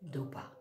dupa.